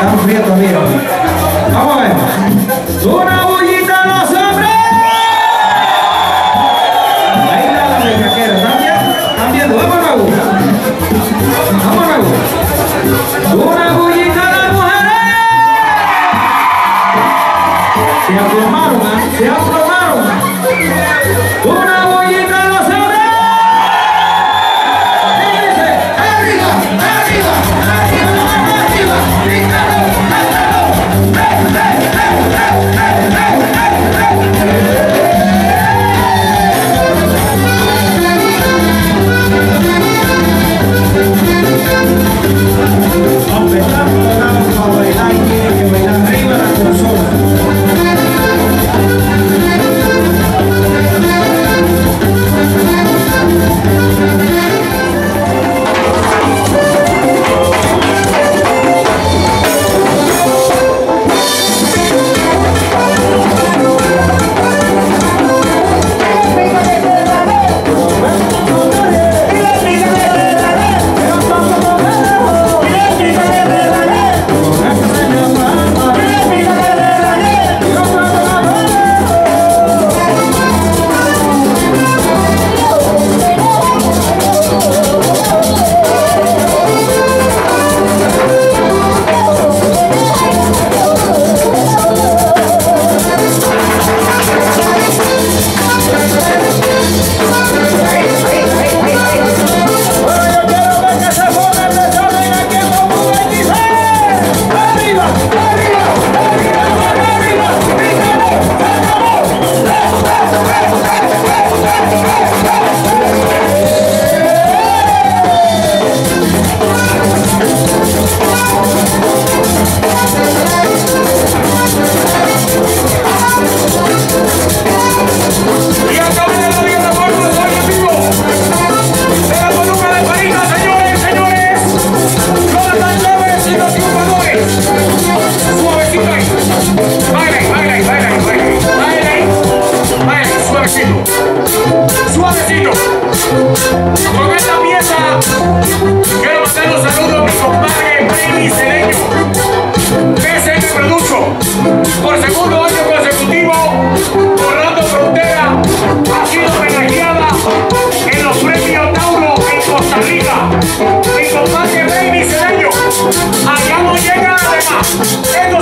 Tan fría todavía. Vamos a ver. Una bollita a los hombres. Ahí está la becaquera. ¿Están viendo? ¿Están viendo? Vamos a. Vamos a. Una bollita a las mujeres. Se afirmaron, ¿ah? Se afirmaron.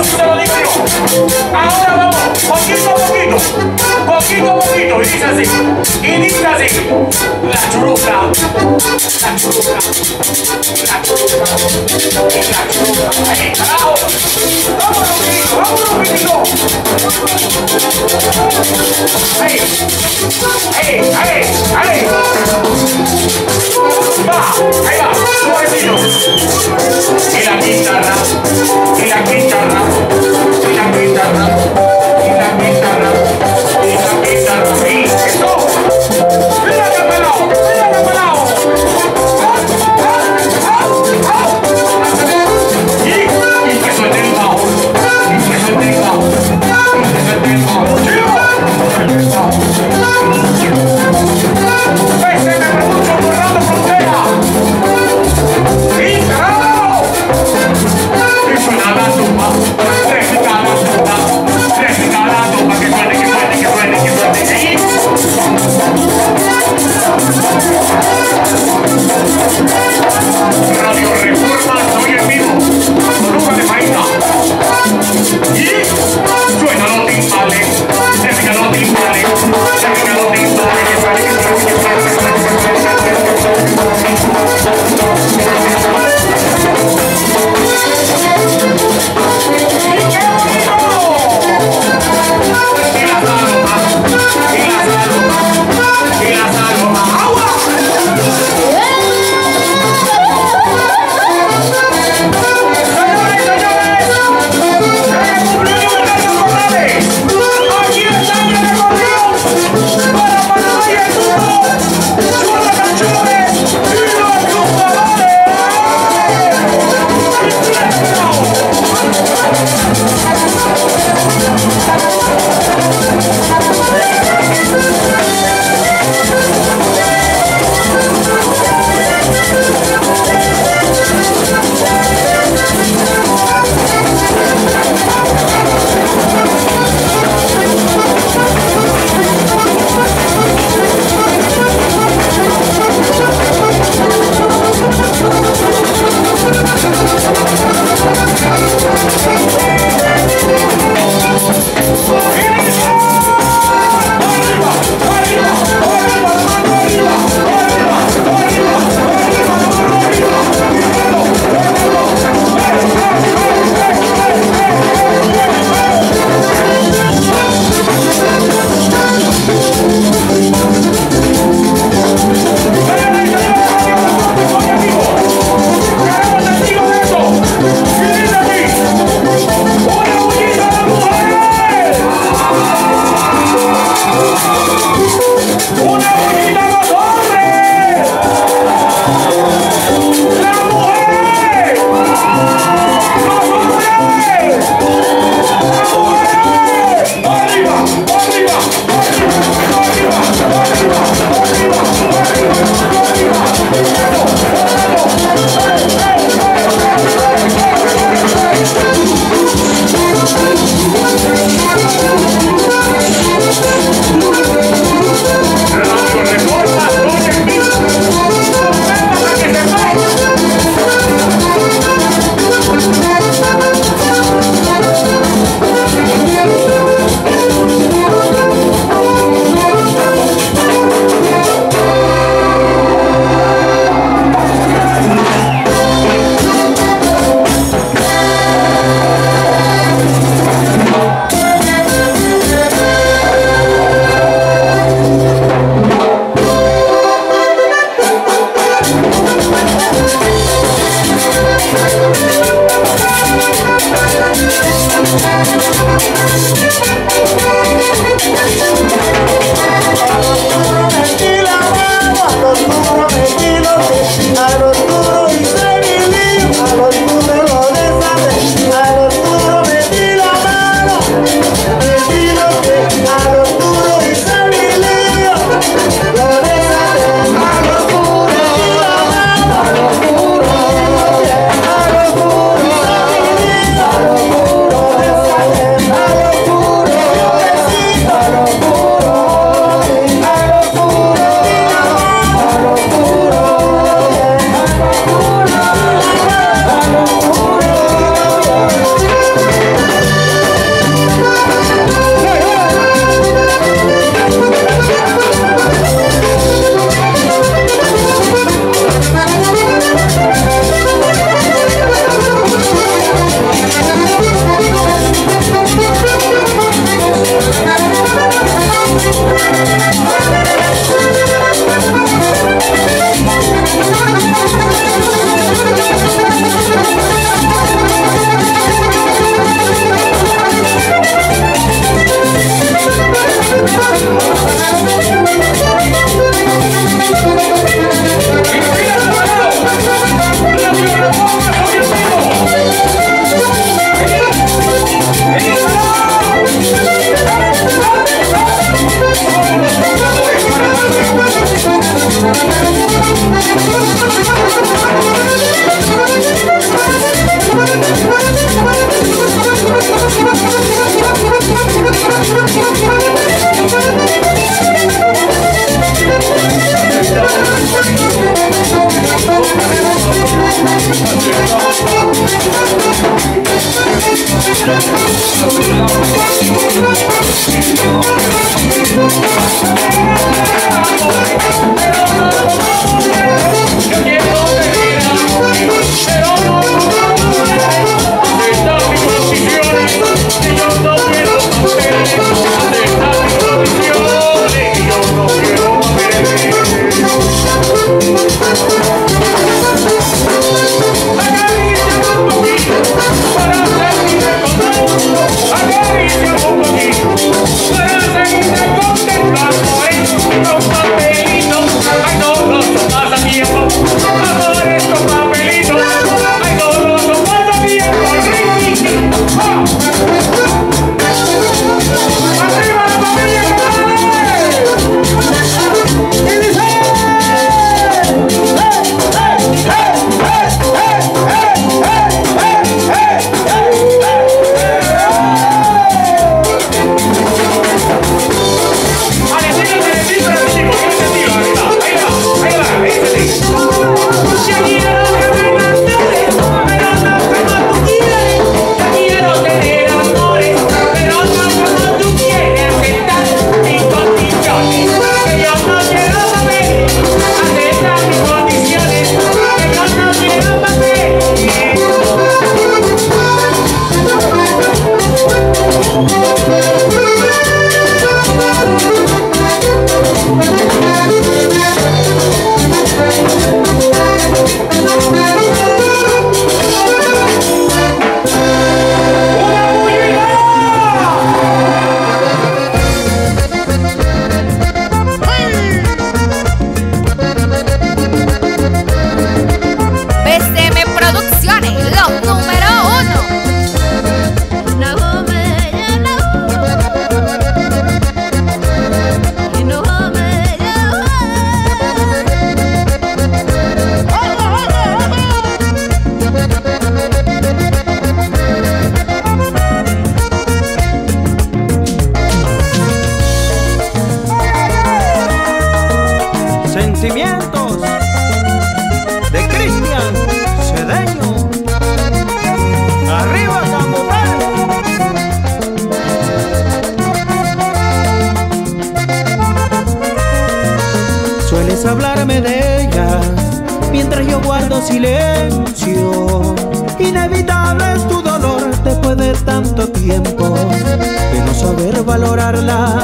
Sí se lo digo yo. Ahora vamos, poquito a poquito. Poquito a poquito. Y dice así. Y dice así. La churuca. La churuca. La churuca. Y la churuca. Ahí, carajo. Vámonos, Pinito. Vámonos, Pinito. Ahí. Ahí, ahí, ahí. Va, ahí va. Suavecito. Y la guitarra. Y la guitarra. Que pelado. Que pelado. Thank you. So long. De no saber valorarla.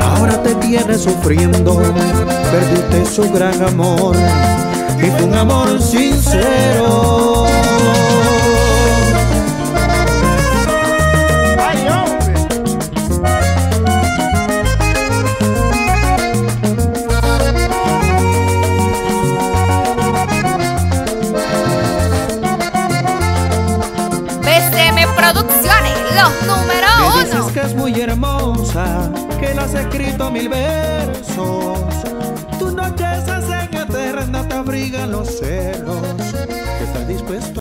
Ahora te tiene sufriendo, perdiste su gran amor y fue un amor sincero. has escrito mil versos. Tus noches hacen eterna, te abrigan los celos. Que estás dispuesto